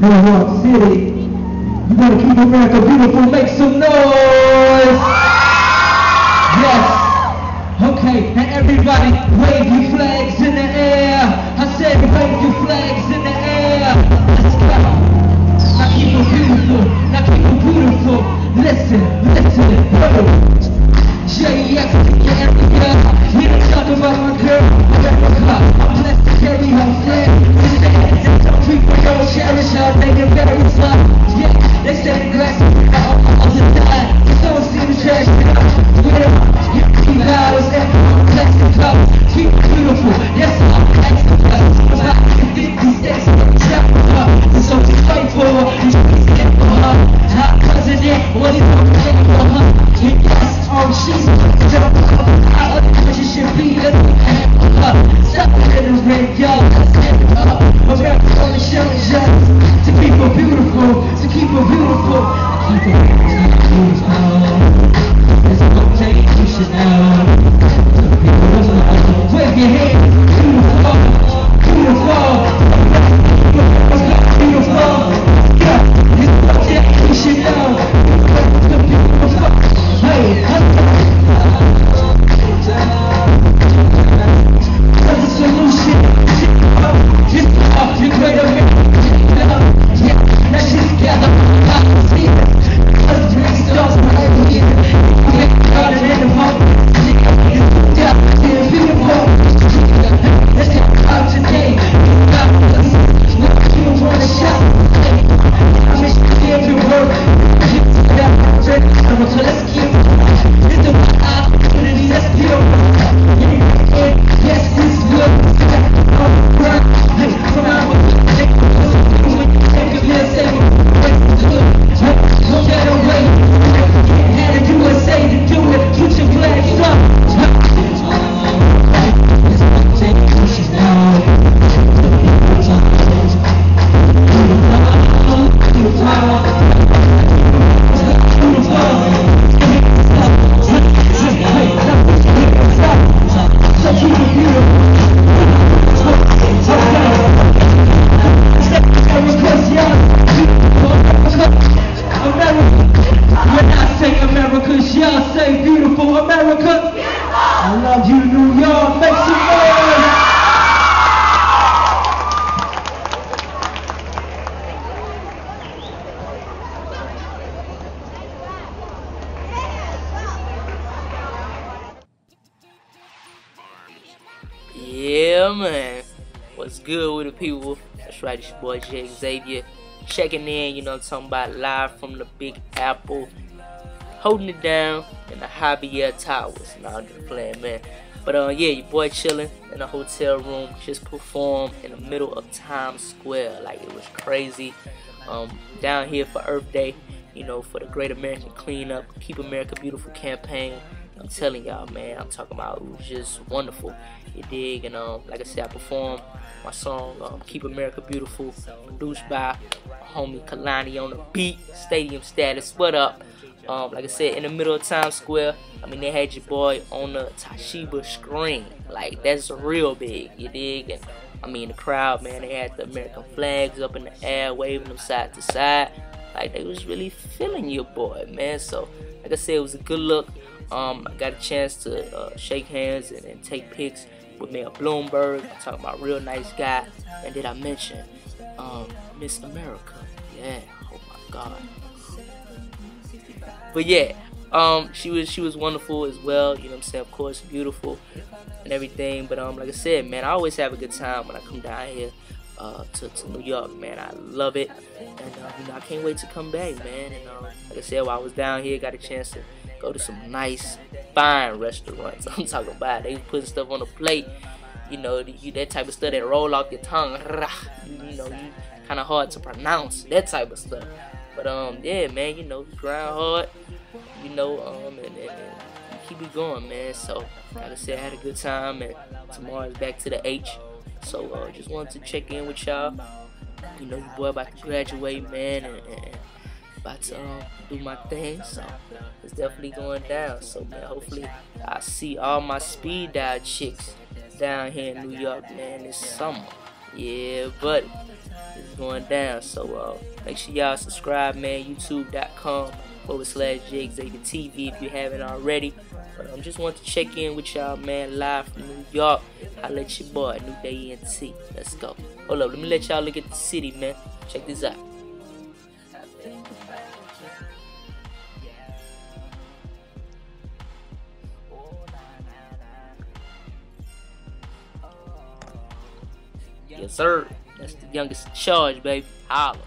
New York City. You wanna keep America beautiful, make say beautiful America. I love you, New York. Make some. Yeah, man. What's good with the people? That's right, it's your boy J.Xavier. Checking in, you know talking about, live from the Big Apple. Holding it down in the Javier Towers. Nah, I'm just playing, man. But uh, yeah, your boy chilling in a hotel room. Just performed in the middle of Times Square. Like, it was crazy. Um, down here for Earth Day, you know, for the Great American Cleanup, Keep America Beautiful campaign. I'm telling y'all, man, I'm talking about it was just wonderful. You dig? And um, like I said, I performed my song um, "Keep America Beautiful," produced by homie Kalani on the beat, stadium status. What up? Um, like I said, in the middle of Times Square. I mean, they had your boy on the Toshiba screen. Like that's real big. You dig? And I mean, the crowd, man, they had the American flags up in the air, waving them side to side. Like they was really feeling your boy, man. So, like I said, it was a good look. Um, I got a chance to uh, shake hands and, and take pics with Mayor Bloomberg. I'm talking about real nice guy. And did I mention um, Miss America? Yeah. Oh my God. But yeah, um, she was she was wonderful as well. You know what I'm saying? Of course, beautiful and everything. But um, like I said, man, I always have a good time when I come down here. Uh, to, to New York, man, I love it, and uh, you know I can't wait to come back, man. And uh, like I said, while I was down here, got a chance to go to some nice, fine restaurants. I'm talking about they putting stuff on the plate, you know, that type of stuff that roll off your tongue. You, know, kind of hard to pronounce that type of stuff. But um, yeah, man, you know, grind hard, you know, um, and, and, and keep it going, man. So, like I said, I had a good time, and tomorrow is back to the H. So, uh, just wanted to check in with y'all. You know, boy about to graduate, man, and, and about to um, do my thing. So, it's definitely going down. So, man, hopefully, I see all my speed dial chicks down here in New York, man, this summer. Yeah, but it's going down. So uh, make sure y'all subscribe, man. YouTube.com forward slash Jake TV if you haven't already. But I um, just want to check in with y'all, man, live from New York. I let your boy, Nooday ENT. Let's go. Hold up, let me let y'all look at the city, man. Check this out. Yes, sir. That's the youngest charge, baby. Holla.